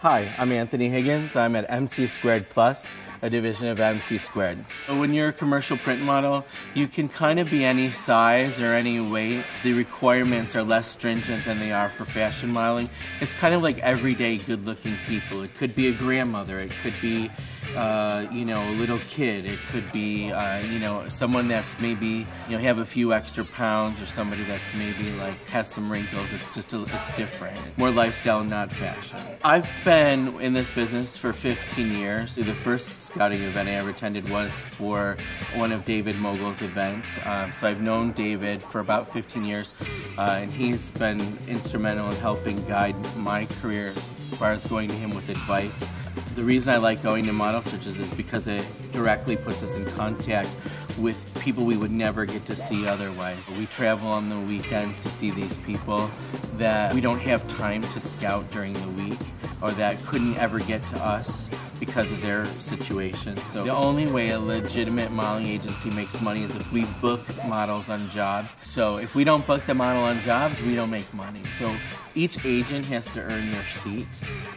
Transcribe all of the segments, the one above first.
Hi, I'm Anthony Higgins. I'm at MC Squared Plus, a division of MC Squared. When you're a commercial print model, you can kind of be any size or any weight. The requirements are less stringent than they are for fashion modeling. It's kind of like everyday good looking people. It could be a grandmother, it could be uh, you know, a little kid. It could be, uh, you know, someone that's maybe, you know, have a few extra pounds or somebody that's maybe like has some wrinkles. It's just, a, it's different. More lifestyle, not fashion. I've been in this business for 15 years. The first scouting event I ever attended was for one of David Mogull's events. Um, so I've known David for about 15 years, uh, and he's been instrumental in helping guide my career as far as going to him with advice. The reason I like going to model searches is because it directly puts us in contact with people we would never get to see otherwise. We travel on the weekends to see these people that we don't have time to scout during the week or that couldn't ever get to us because of their situation. So the only way a legitimate modeling agency makes money is if we book models on jobs. So if we don't book the model on jobs, we don't make money. So each agent has to earn their seat.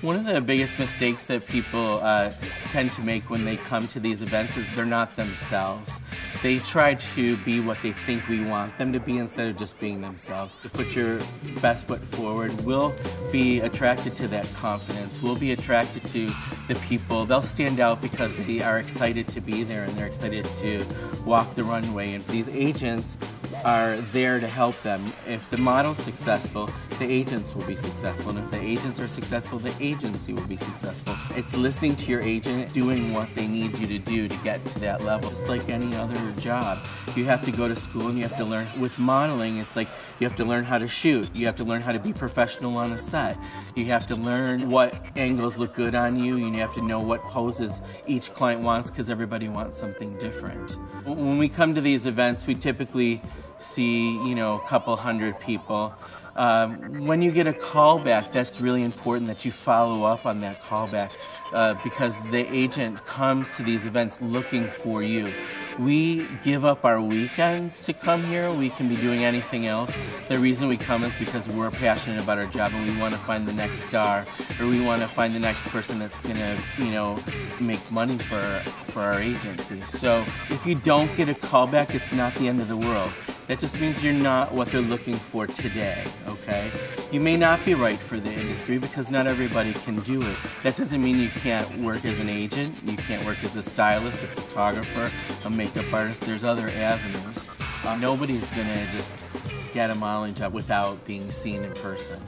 One of the biggest mistakes that people uh, tend to make when they come to these events is they're not themselves. They try to be what they think we want them to be instead of just being themselves. To put your best foot forward, we'll be attracted to that confidence. We'll be attracted to the people. They'll stand out because they are excited to be there and they're excited to walk the runway. And these agents are there to help them. If the model's successful, the agents will be successful. And if the agents are successful, the agency will be successful. It's listening to your agent, doing what they need you to do to get to that level. Just like any other job. You have to go to school and you have to learn. With modeling, it's like you have to learn how to shoot. You have to learn how to be professional on a set. You have to learn what angles look good on you. You have to know what poses each client wants because everybody wants something different. When we come to these events, we typically see, you know, a couple hundred people. Um, when you get a callback, that's really important that you follow up on that callback uh, because the agent comes to these events looking for you. We give up our weekends to come here. We can be doing anything else. The reason we come is because we're passionate about our job and we want to find the next star or we want to find the next person that's going to, you know, make money for, for our agency. So if you don't get a callback, it's not the end of the world. That just means you're not what they're looking for today, okay? You may not be right for the industry because not everybody can do it. That doesn't mean you can't work as an agent, you can't work as a stylist, a photographer, a makeup artist. There's other avenues. Uh, nobody's gonna just get a modeling job without being seen in person.